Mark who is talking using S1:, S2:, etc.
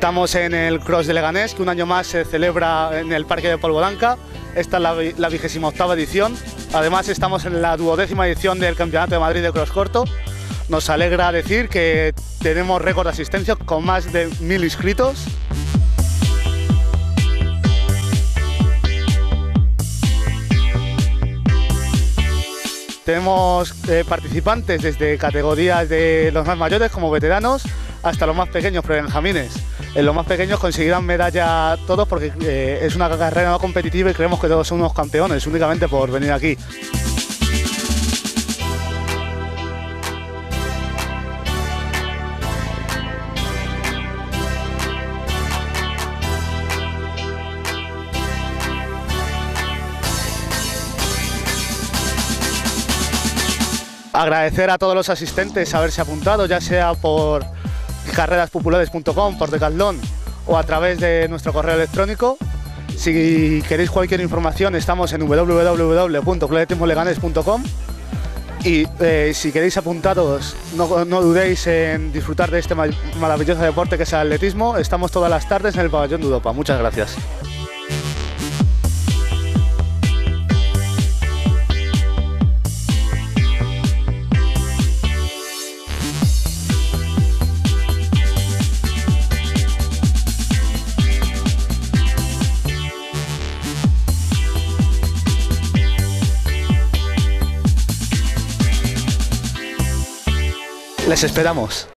S1: Estamos en el Cross de Leganés, que un año más se celebra en el Parque de Polvolanca. Esta es la vigésima octava edición. Además, estamos en la duodécima edición del Campeonato de Madrid de Cross Corto. Nos alegra decir que tenemos récord de asistencia con más de mil inscritos. Tenemos eh, participantes desde categorías de los más mayores como veteranos hasta los más pequeños, pre-benjamines. En los más pequeños conseguirán medalla todos porque eh, es una carrera no competitiva y creemos que todos son unos campeones únicamente por venir aquí. Agradecer a todos los asistentes haberse apuntado, ya sea por carreraspopulares.com, por Decathlon o a través de nuestro correo electrónico. Si queréis cualquier información estamos en www.planetismoleganes.com y eh, si queréis apuntaros, no, no, dudéis en disfrutar de este maravilloso deporte que es el atletismo. Estamos todas las tardes en el pabellón de Europa. Muchas gracias. Les esperamos.